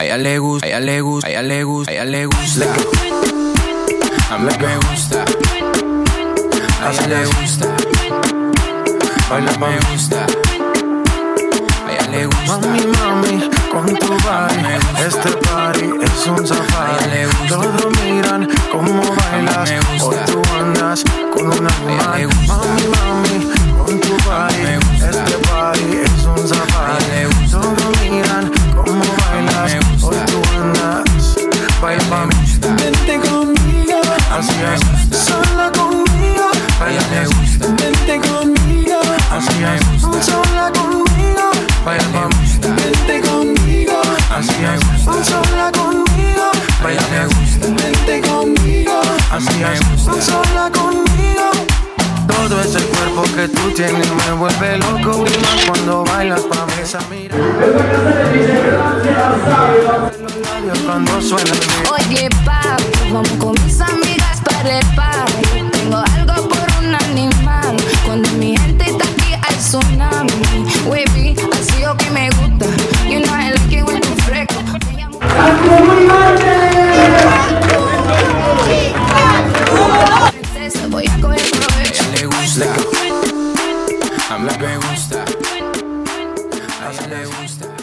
A ella le gusta, a ella le gusta, a ella le gusta, a ella le gusta. A mí me gusta. A ella le gusta. A mí me gusta. A ella le gusta. Mami, mami, con tu body, este party es un safari. Todos miran cómo bailas, hoy tú andas con un animal. Mami, mami, con tu body, este así es. sola conmigo. Baila, me gusta, Vente conmigo, así es. sola conmigo. Baila, mami, Vente conmigo, así es. sola conmigo. Baila, me gusta, Vente conmigo, así es. sola conmigo. Todo ese cuerpo que tú tienes me vuelve loco y más cuando bailas pa' mí esa mira. Cuando suena. Oye, papi, vamos con mis amigas gusta. A ella le gusta.